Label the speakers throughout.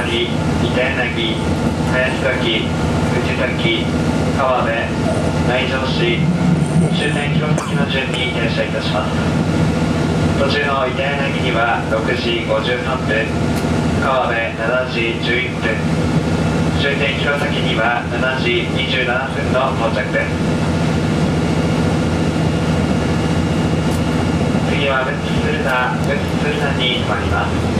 Speaker 1: 柳、板柳、林崎、藤崎、川辺、内城市、終点弘前の順に停車いたします。途中の板柳には6時53分、川辺7時11分、終点弘前には7時27分の到着です。次はブッツスルナ、ブッツスルナに停まります。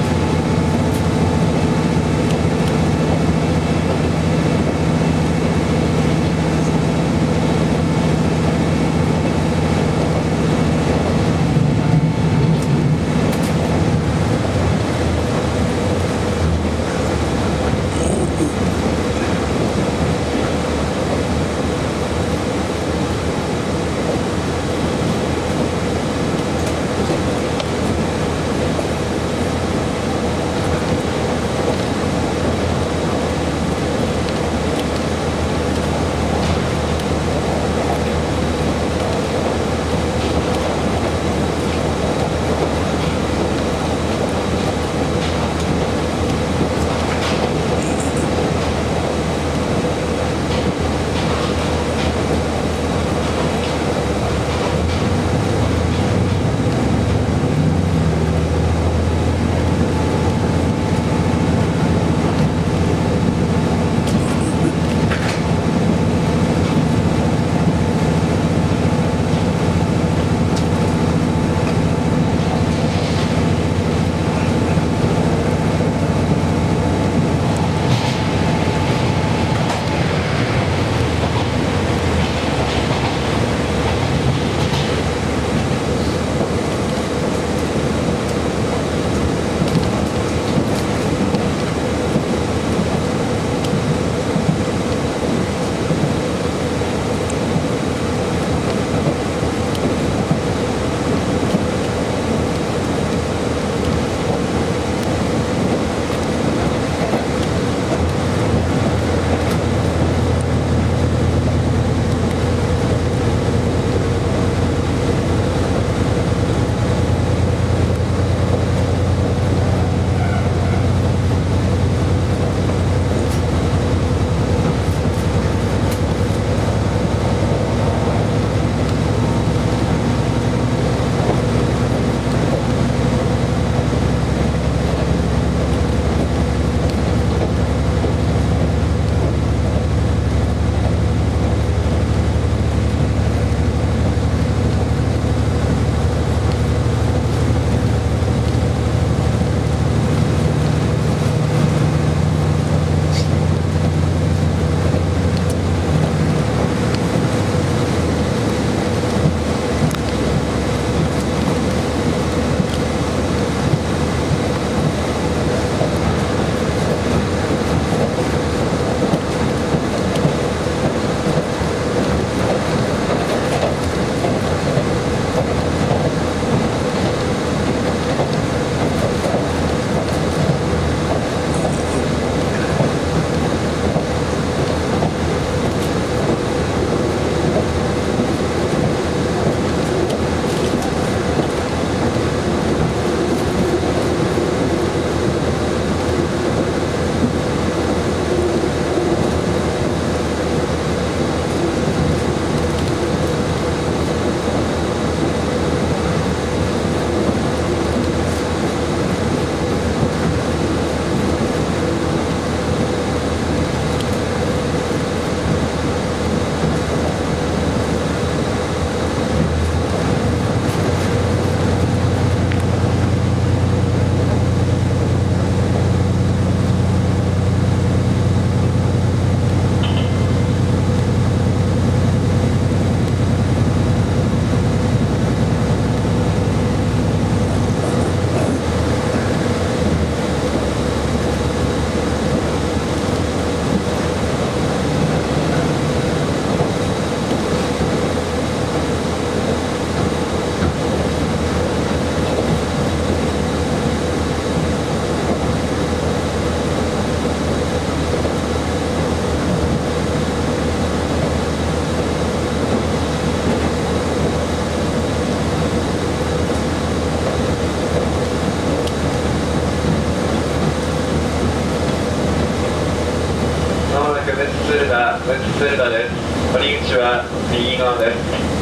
Speaker 1: 分鶴田です。堀口は右側です。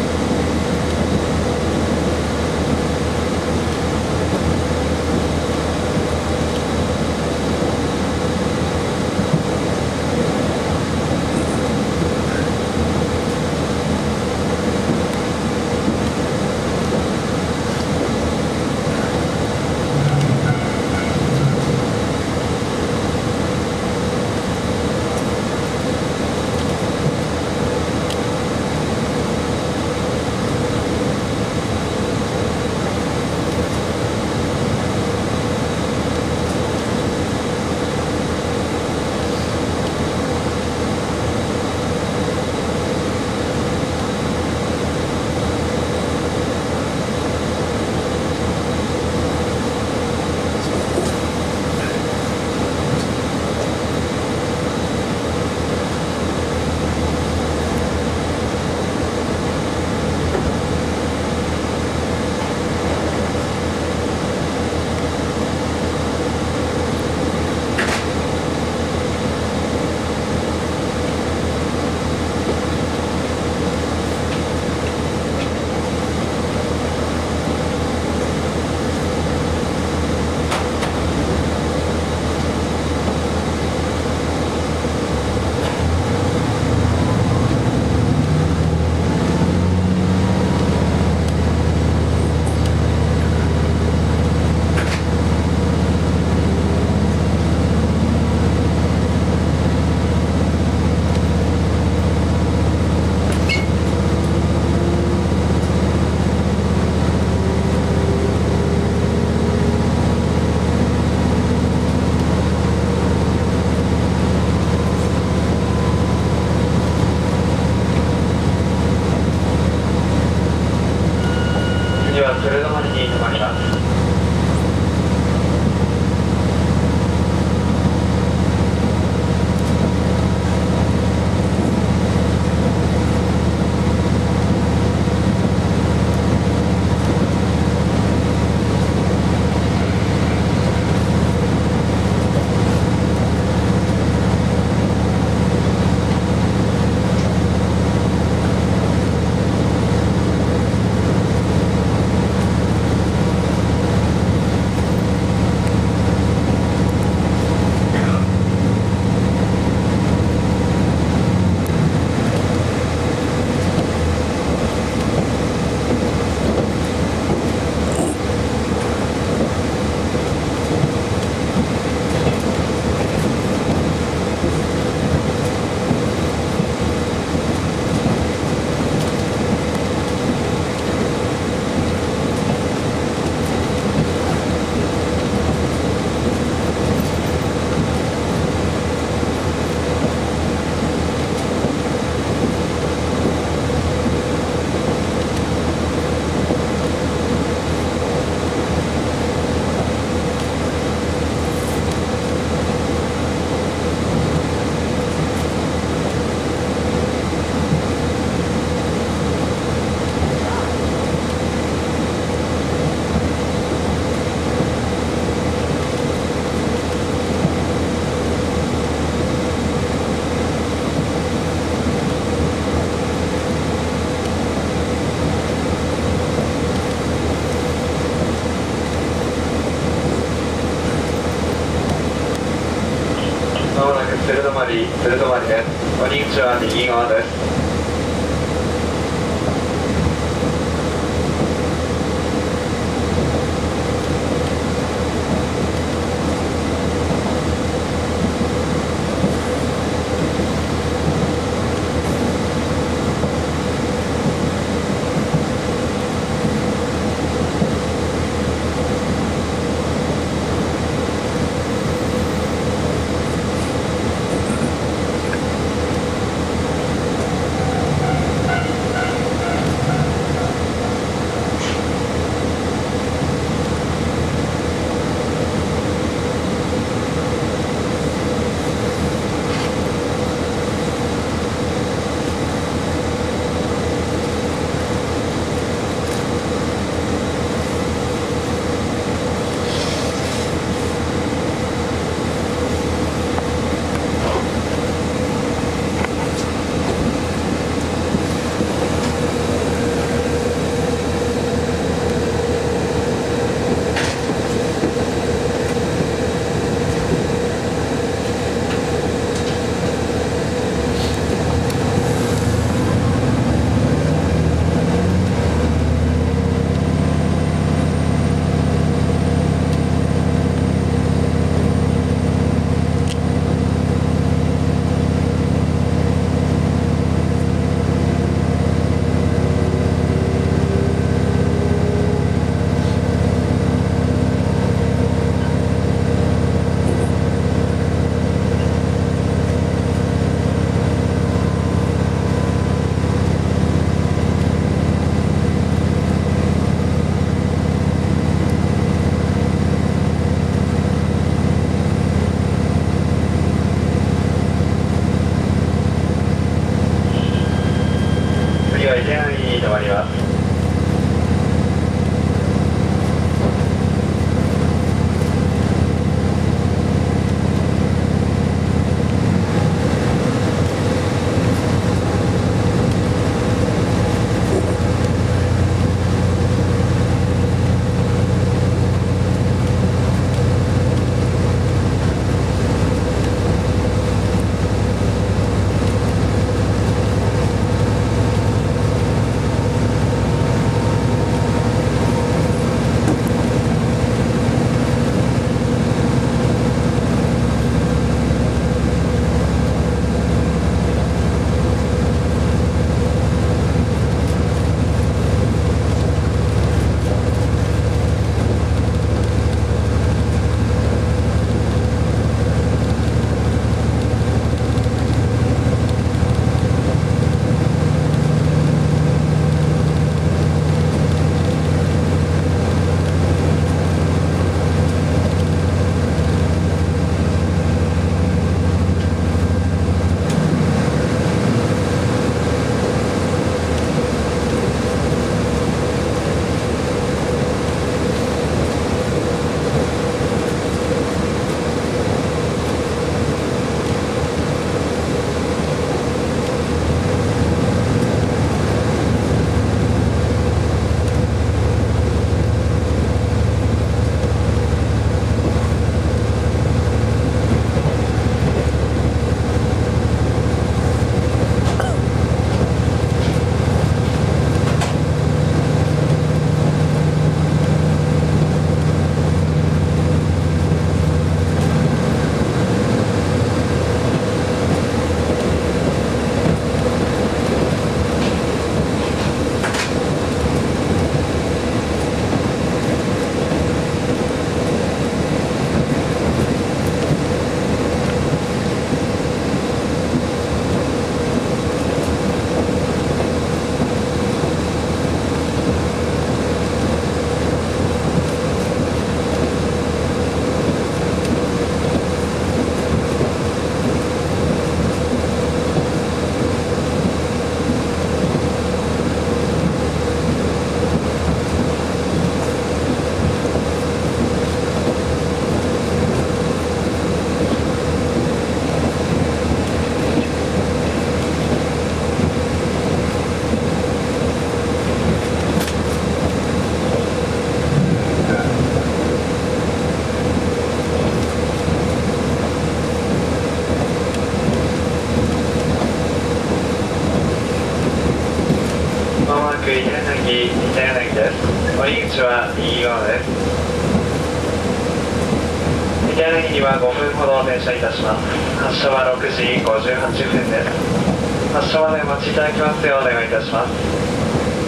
Speaker 1: 車いたします。発車は6時58分です。発車までお待ちいただきますようお願いいたします。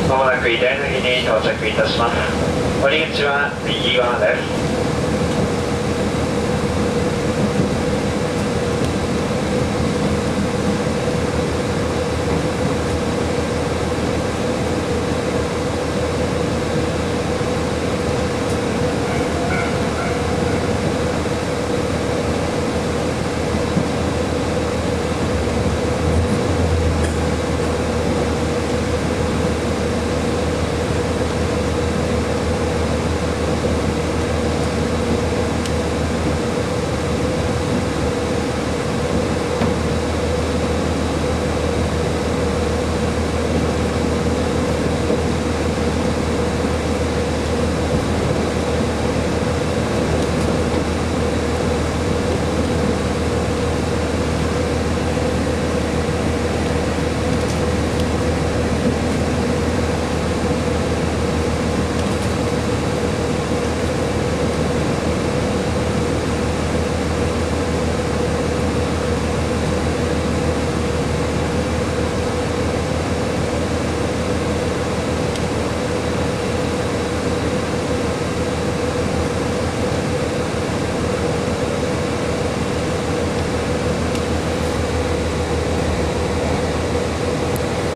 Speaker 1: まもなく伊勢柳に到着いたします。降り口は右側です。